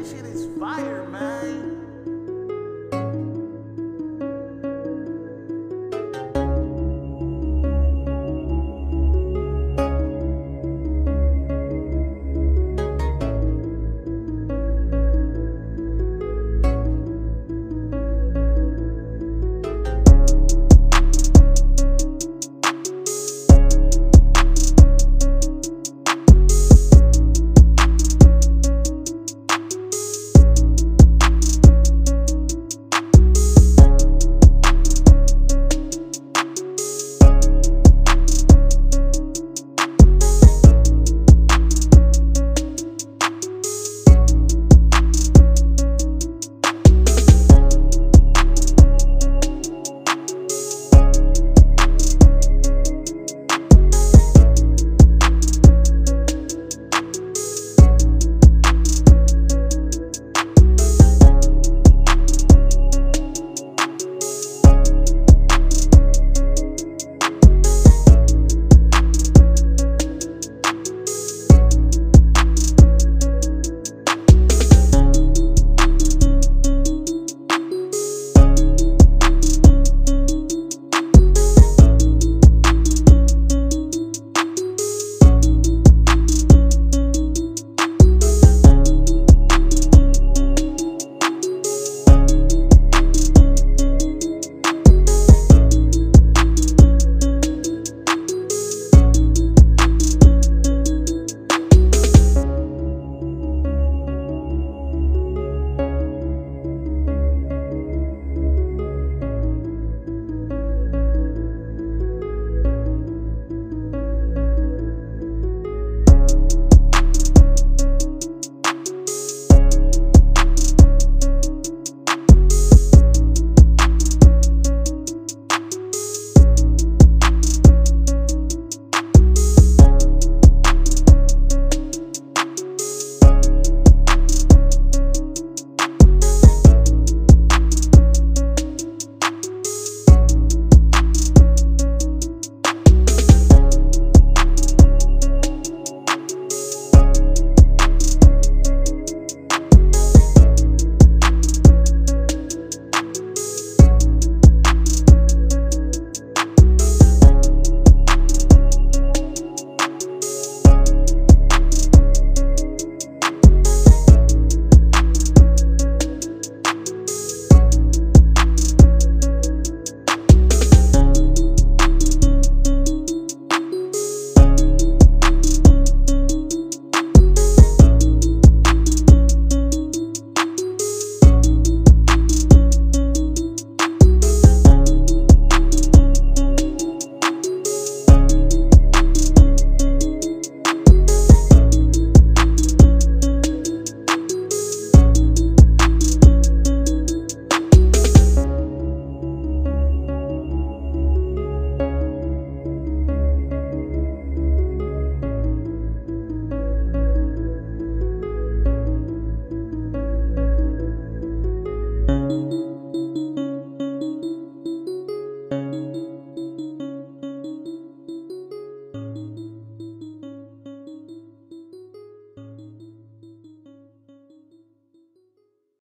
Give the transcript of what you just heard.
this shit is fire, man.